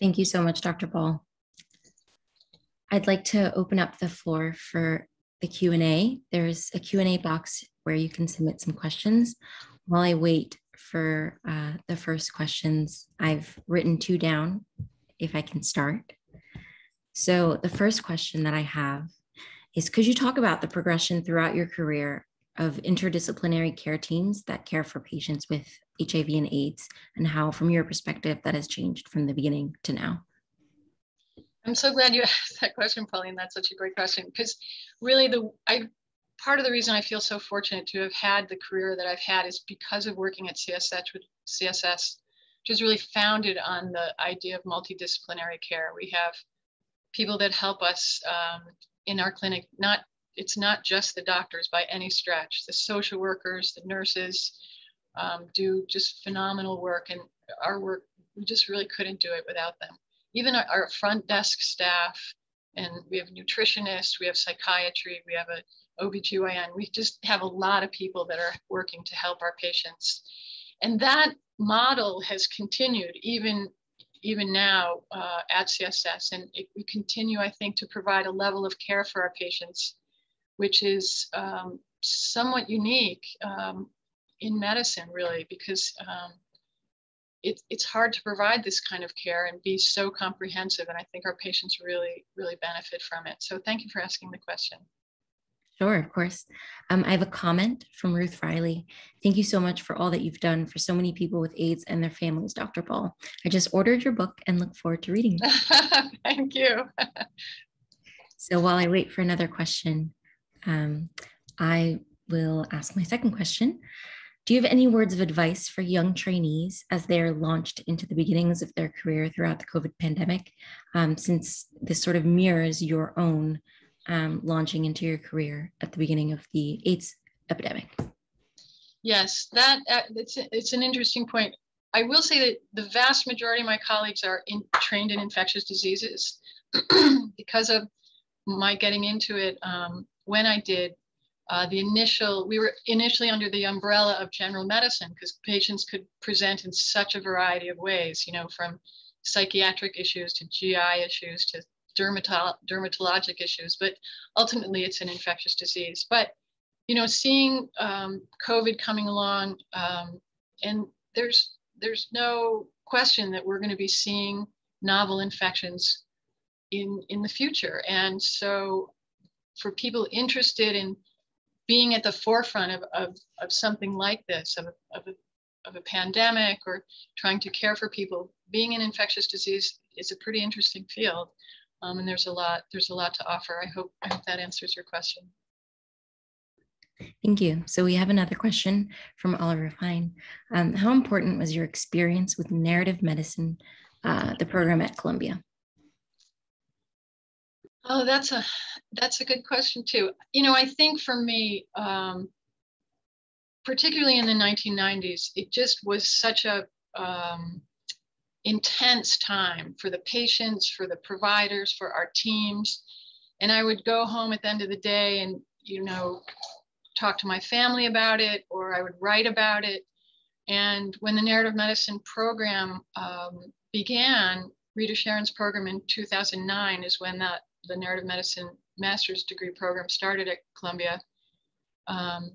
Thank you so much, Dr. Ball. I'd like to open up the floor for the Q&A. There's a Q&A box where you can submit some questions. While I wait for uh, the first questions, I've written two down, if I can start. So the first question that I have is could you talk about the progression throughout your career of interdisciplinary care teams that care for patients with HIV and AIDS and how, from your perspective, that has changed from the beginning to now? I'm so glad you asked that question, Pauline. That's such a great question because really the I part of the reason I feel so fortunate to have had the career that I've had is because of working at CSS with CSS, which is really founded on the idea of multidisciplinary care. We have people that help us um, in our clinic. Not it's not just the doctors by any stretch. The social workers, the nurses um, do just phenomenal work, and our work we just really couldn't do it without them. Even our, our front desk staff, and we have nutritionists, we have psychiatry, we have a OBGYN. We just have a lot of people that are working to help our patients. And that model has continued even, even now uh, at CSS. And it, we continue, I think, to provide a level of care for our patients, which is um, somewhat unique um, in medicine, really, because um, it, it's hard to provide this kind of care and be so comprehensive. And I think our patients really, really benefit from it. So thank you for asking the question. Sure, of course. Um, I have a comment from Ruth Riley. Thank you so much for all that you've done for so many people with AIDS and their families, Dr. Ball. I just ordered your book and look forward to reading it. Thank you. so while I wait for another question, um, I will ask my second question. Do you have any words of advice for young trainees as they're launched into the beginnings of their career throughout the COVID pandemic, um, since this sort of mirrors your own um, launching into your career at the beginning of the AIDS epidemic. Yes, that uh, it's it's an interesting point. I will say that the vast majority of my colleagues are in, trained in infectious diseases because of my getting into it um, when I did. Uh, the initial, we were initially under the umbrella of general medicine because patients could present in such a variety of ways, you know, from psychiatric issues to GI issues to dermatolo- dermatologic issues, but ultimately it's an infectious disease. But you know, seeing um, COVID coming along, um, and there's there's no question that we're going to be seeing novel infections in in the future. And so, for people interested in being at the forefront of, of, of something like this, of, of, a, of a pandemic or trying to care for people, being an infectious disease is a pretty interesting field. Um, and there's a lot, there's a lot to offer. I hope, I hope that answers your question. Thank you. So we have another question from Oliver Fine. Um, how important was your experience with narrative medicine, uh, the program at Columbia? Oh, that's a that's a good question too. You know, I think for me, um, particularly in the 1990s, it just was such a um, intense time for the patients, for the providers, for our teams. And I would go home at the end of the day and, you know, talk to my family about it, or I would write about it. And when the narrative medicine program um, began, Rita Charon's program in 2009 is when that the narrative medicine master's degree program started at Columbia. Um,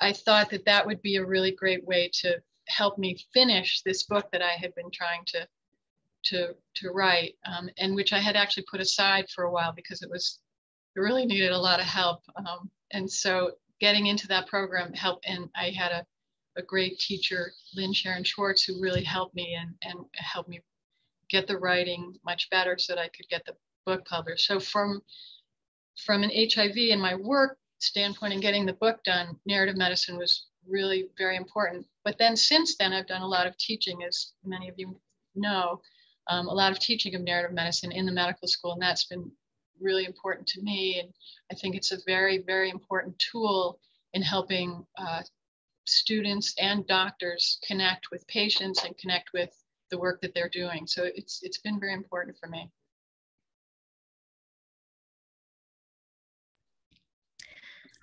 I thought that that would be a really great way to help me finish this book that I had been trying to to to write, um, and which I had actually put aside for a while because it was it really needed a lot of help. Um, and so getting into that program helped, and I had a a great teacher, Lynn Sharon Schwartz, who really helped me and, and helped me get the writing much better so that I could get the book published. So from from an HIV and my work standpoint and getting the book done, narrative medicine was really very important. But then since then, I've done a lot of teaching, as many of you know, um, a lot of teaching of narrative medicine in the medical school, and that's been really important to me. And I think it's a very, very important tool in helping uh, students and doctors connect with patients and connect with the work that they're doing. So it's it's been very important for me.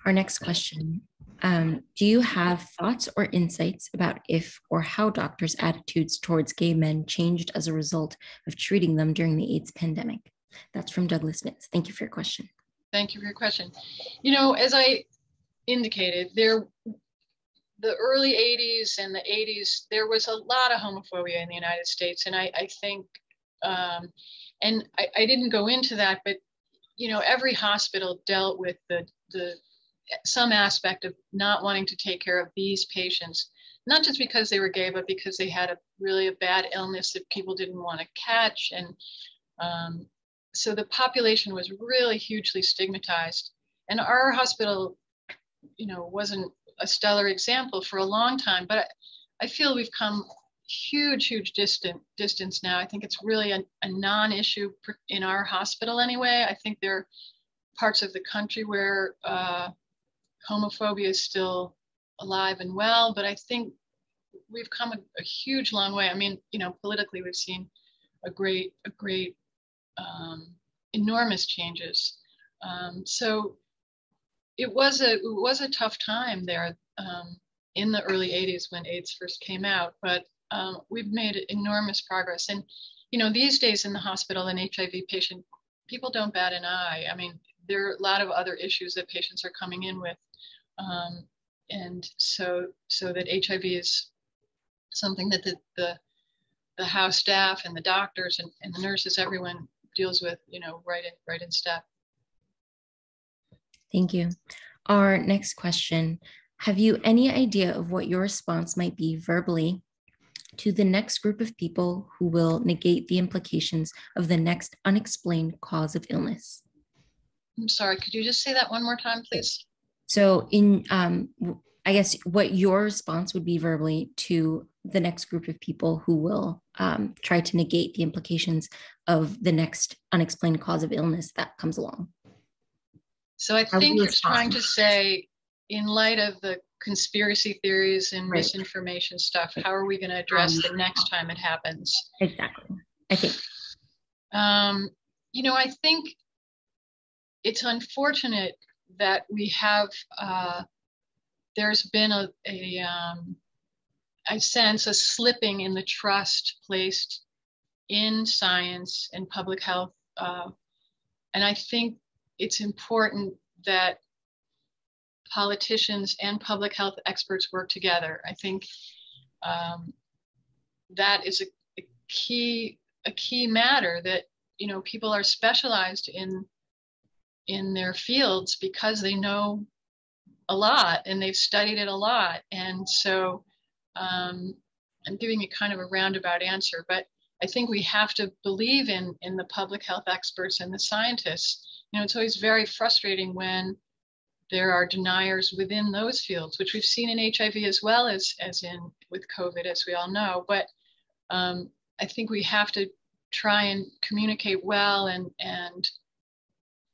Our next question um, Do you have thoughts or insights about if or how doctors' attitudes towards gay men changed as a result of treating them during the AIDS pandemic? That's from Douglas Mitz. Thank you for your question. Thank you for your question. You know, as I indicated, there the early 80s and the 80s, there was a lot of homophobia in the United States. And I, I think, um, and I, I, didn't go into that, but, you know, every hospital dealt with the, the some aspect of not wanting to take care of these patients, not just because they were gay, but because they had a really a bad illness that people didn't want to catch. And um, so the population was really hugely stigmatized. And our hospital, you know, wasn't a stellar example for a long time, but I, I feel we've come huge, huge distant distance now. I think it's really a, a non-issue in our hospital anyway. I think there are parts of the country where uh, homophobia is still alive and well, but I think we've come a, a, huge long way. I mean, you know, politically we've seen a great, a great, um, enormous changes. Um, so it was a it was a tough time there um, in the early 80s when AIDS first came out, but um, we've made enormous progress. And you know, these days in the hospital, an HIV patient, people don't bat an eye. I mean, there are a lot of other issues that patients are coming in with, um, and so so that HIV is something that the the, the house staff and the doctors and, and the nurses, everyone deals with, you know, right in right in step. Thank you. Our next question Have you any idea of what your response might be verbally to the next group of people who will negate the implications of the next unexplained cause of illness? I'm sorry, could you just say that one more time, please? So, in um, I guess what your response would be verbally to the next group of people who will um, try to negate the implications of the next unexplained cause of illness that comes along. So I think you're trying to say, in light of the conspiracy theories and right. misinformation stuff, how are we going to address um, the next time it happens? Exactly. I think. Um, you know, I think it's unfortunate that we have uh, there's been a, a um, I sense a slipping in the trust placed in science and public health. Uh, and I think it's important that politicians and public health experts work together. I think um, that is a, a, key a key matter that you know people are specialized in in their fields because they know a lot and they've studied it a lot. And so um, I'm giving you kind of a roundabout answer, but I think we have to believe in, in the public health experts and the scientists. You know, it's always very frustrating when there are deniers within those fields, which we've seen in HIV as well as, as in with COVID, as we all know. But um, I think we have to try and communicate well and and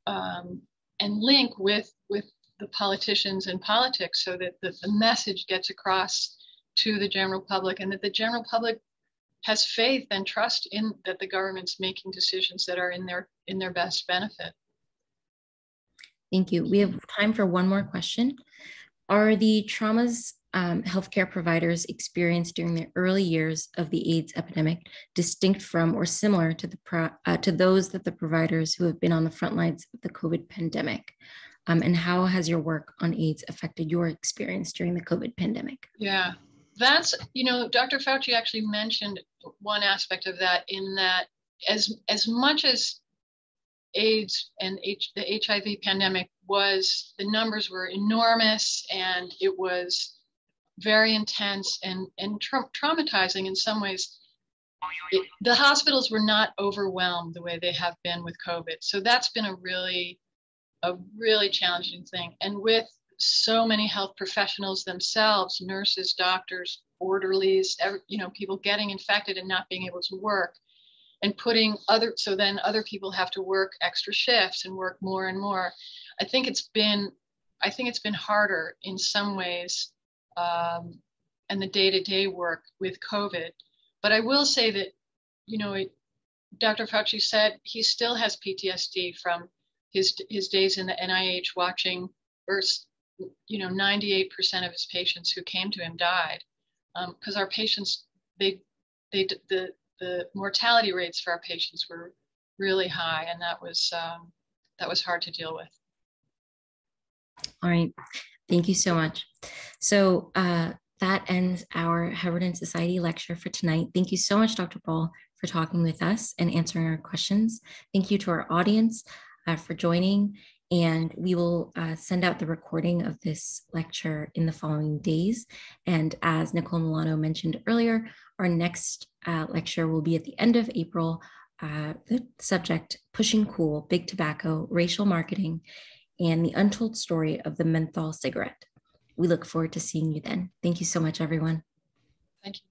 um, and link with with the politicians and politics so that the, the message gets across to the general public and that the general public has faith and trust in that the government's making decisions that are in their in their best benefit. Thank you. We have time for one more question. Are the traumas um, healthcare providers experienced during the early years of the AIDS epidemic distinct from or similar to the pro- uh, to those that the providers who have been on the front lines of the COVID pandemic? Um, and how has your work on AIDS affected your experience during the COVID pandemic? Yeah, that's, you know, Dr. Fauci actually mentioned one aspect of that in that as, as much as AIDS and H, the HIV pandemic was, the numbers were enormous and it was very intense and, and tra- traumatizing in some ways. It, the hospitals were not overwhelmed the way they have been with COVID. So that's been a really a really challenging thing. And with so many health professionals themselves, nurses, doctors, orderlies, every, you know, people getting infected and not being able to work and putting other, so then other people have to work extra shifts and work more and more. I think it's been, I think it's been harder in some ways um, and the day-to-day work with COVID. But I will say that, you know, it, Dr. Fauci said he still has PTSD from his his days in the NIH watching, or you know, 98% of his patients who came to him died, because um, our patients they they the the mortality rates for our patients were really high, and that was um, that was hard to deal with. All right, thank you so much. So uh, that ends our Heberden Society lecture for tonight. Thank you so much, Dr. Ball, for talking with us and answering our questions. Thank you to our audience uh, for joining. And we will uh, send out the recording of this lecture in the following days. And as Nicole Milano mentioned earlier, our next uh, lecture will be at the end of April uh, the subject Pushing Cool, Big Tobacco, Racial Marketing, and the Untold Story of the Menthol Cigarette. We look forward to seeing you then. Thank you so much, everyone. Thank you.